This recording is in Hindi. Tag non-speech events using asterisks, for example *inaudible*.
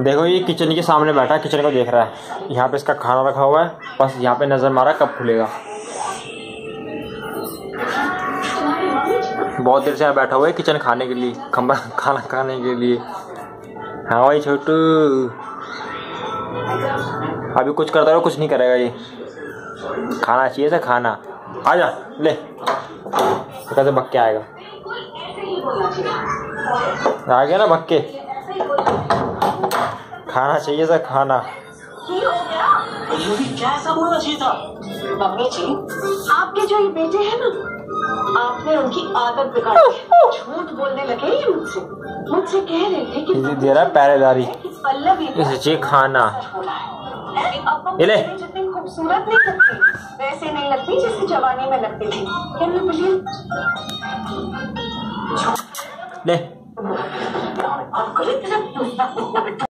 देखो ये किचन के सामने बैठा है, किचन को देख रहा है। यहाँ पे इसका खाना रखा हुआ है, बस यहाँ पे नज़र मारा, कब खुलेगा। बहुत देर से यहाँ बैठा हुआ है किचन खाने के लिए, खम्बा *laughs* खाना खाने के लिए। हाँ भाई छोटू। अभी कुछ करता रहो, कुछ नहीं करेगा ये। खाना चाहिए था, खाना। आ जा ले। तो कैसे बक आएगा। आ गया ना बक के खाना चाहिए था खाना। बोलना चाहिए था? मम्मी जी आपके जो ये बेटे हैं ना आपने उनकी आदत बिगाड़ झूठ बोलने लगे ये मुझसे। मुझसे कह रहे थे कि इसे दे रहा है पहरेदारी इसे चाहिए खाना। ले। जितनी खूबसूरत नहीं लगती वैसे नहीं लगती जैसे जवानी में लगती थी। ले। あぶくりくりゃそうだ。